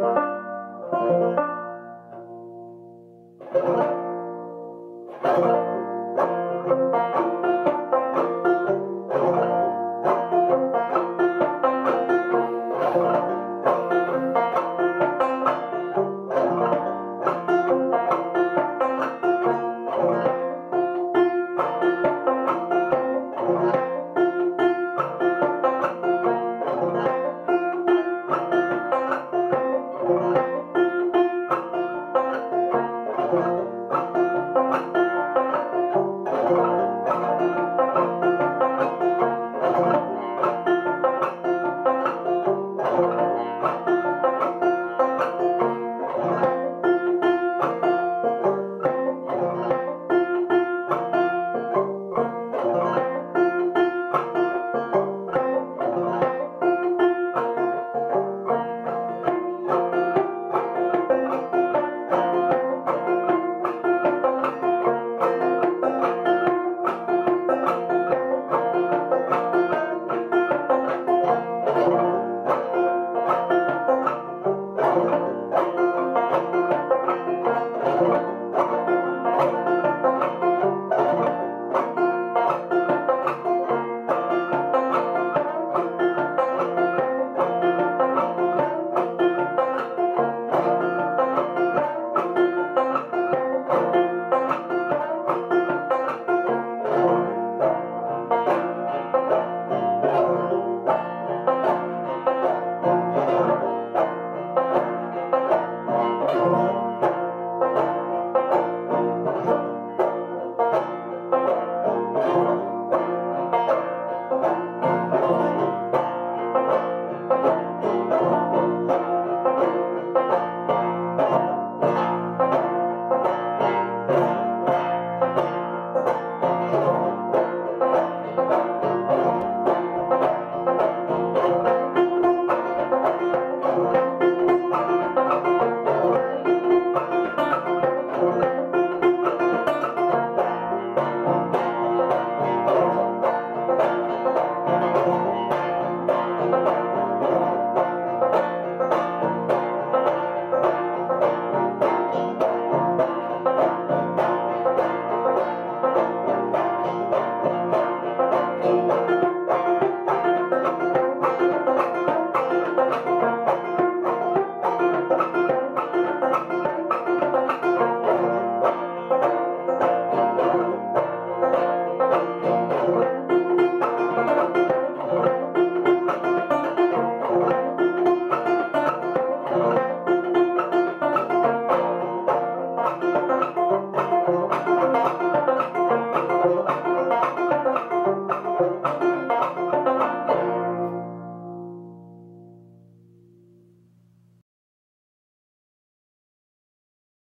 Bye.